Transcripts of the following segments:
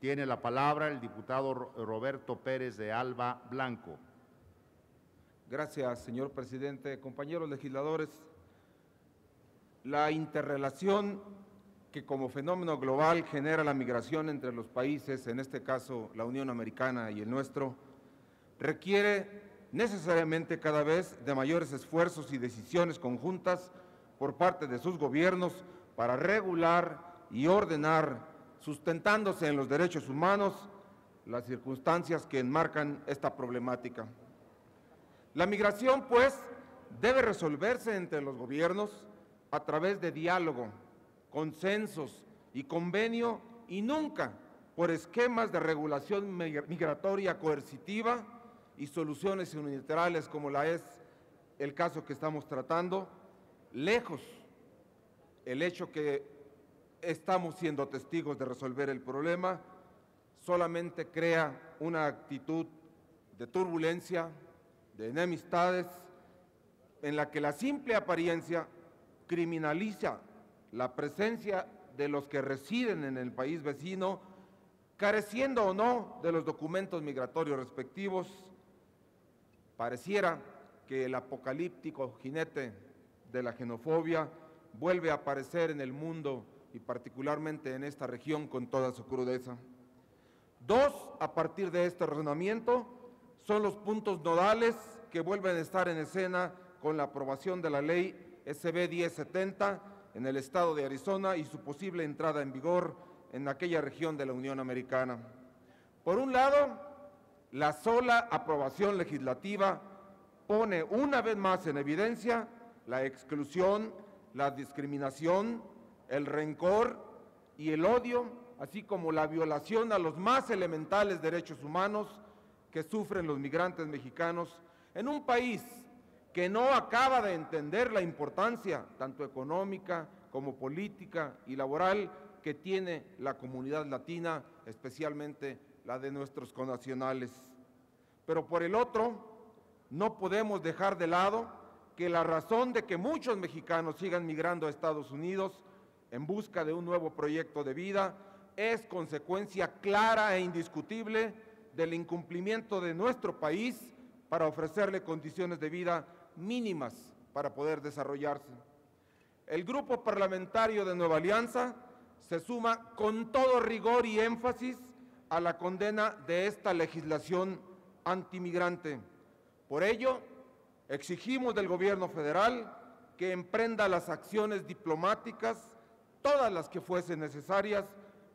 Tiene la palabra el diputado Ro- Roberto Pérez de Alba Blanco. Gracias, señor presidente. Compañeros legisladores, la interrelación que como fenómeno global genera la migración entre los países, en este caso la Unión Americana y el nuestro, requiere necesariamente cada vez de mayores esfuerzos y decisiones conjuntas por parte de sus gobiernos para regular y ordenar, sustentándose en los derechos humanos, las circunstancias que enmarcan esta problemática. La migración, pues, debe resolverse entre los gobiernos a través de diálogo, consensos y convenio y nunca por esquemas de regulación migra- migratoria coercitiva y soluciones unilaterales como la es el caso que estamos tratando, lejos el hecho que estamos siendo testigos de resolver el problema. Solamente crea una actitud de turbulencia, de enemistades, en la que la simple apariencia criminaliza la presencia de los que residen en el país vecino, careciendo o no de los documentos migratorios respectivos, pareciera que el apocalíptico jinete de la xenofobia vuelve a aparecer en el mundo y particularmente en esta región con toda su crudeza. Dos, a partir de este razonamiento, son los puntos nodales que vuelven a estar en escena con la aprobación de la ley SB 1070 en el estado de Arizona y su posible entrada en vigor en aquella región de la Unión Americana. Por un lado, la sola aprobación legislativa pone una vez más en evidencia la exclusión, la discriminación, el rencor y el odio, así como la violación a los más elementales derechos humanos que sufren los migrantes mexicanos en un país que no acaba de entender la importancia, tanto económica como política y laboral, que tiene la comunidad latina, especialmente la de nuestros connacionales. Pero por el otro, no podemos dejar de lado que la razón de que muchos mexicanos sigan migrando a Estados Unidos en busca de un nuevo proyecto de vida es consecuencia clara e indiscutible del incumplimiento de nuestro país para ofrecerle condiciones de vida mínimas para poder desarrollarse. El grupo parlamentario de Nueva Alianza se suma con todo rigor y énfasis a la condena de esta legislación antimigrante. Por ello, exigimos del gobierno federal que emprenda las acciones diplomáticas, todas las que fuesen necesarias,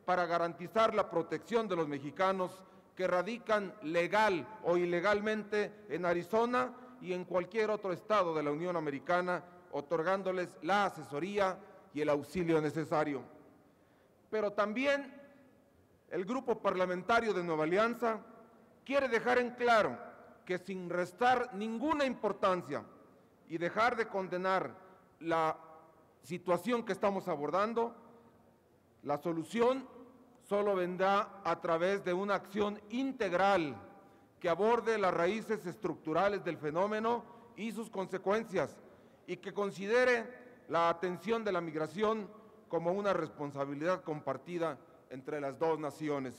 para garantizar la protección de los mexicanos que radican legal o ilegalmente en Arizona y en cualquier otro estado de la Unión Americana, otorgándoles la asesoría y el auxilio necesario. Pero también el grupo parlamentario de Nueva Alianza quiere dejar en claro que sin restar ninguna importancia y dejar de condenar la situación que estamos abordando, la solución solo vendrá a través de una acción integral que aborde las raíces estructurales del fenómeno y sus consecuencias y que considere la atención de la migración como una responsabilidad compartida entre las dos naciones.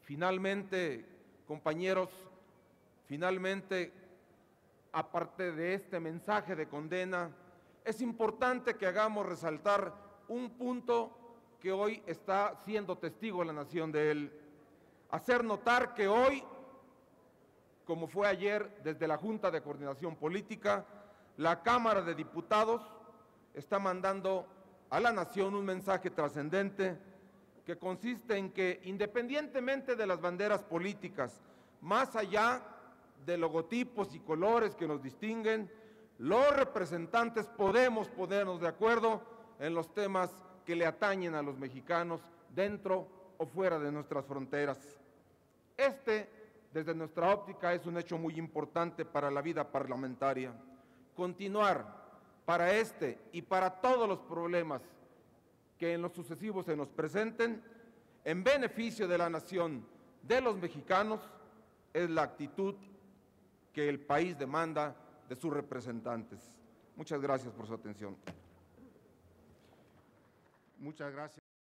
Finalmente, compañeros, finalmente, aparte de este mensaje de condena, es importante que hagamos resaltar un punto que hoy está siendo testigo la nación de él. Hacer notar que hoy, como fue ayer desde la Junta de Coordinación Política, la Cámara de Diputados está mandando a la nación un mensaje trascendente que consiste en que independientemente de las banderas políticas, más allá de logotipos y colores que nos distinguen, los representantes podemos ponernos de acuerdo en los temas que le atañen a los mexicanos dentro o fuera de nuestras fronteras. Este, desde nuestra óptica, es un hecho muy importante para la vida parlamentaria. Continuar para este y para todos los problemas que en los sucesivos se nos presenten, en beneficio de la nación, de los mexicanos, es la actitud que el país demanda de sus representantes. Muchas gracias por su atención. Muchas gracias.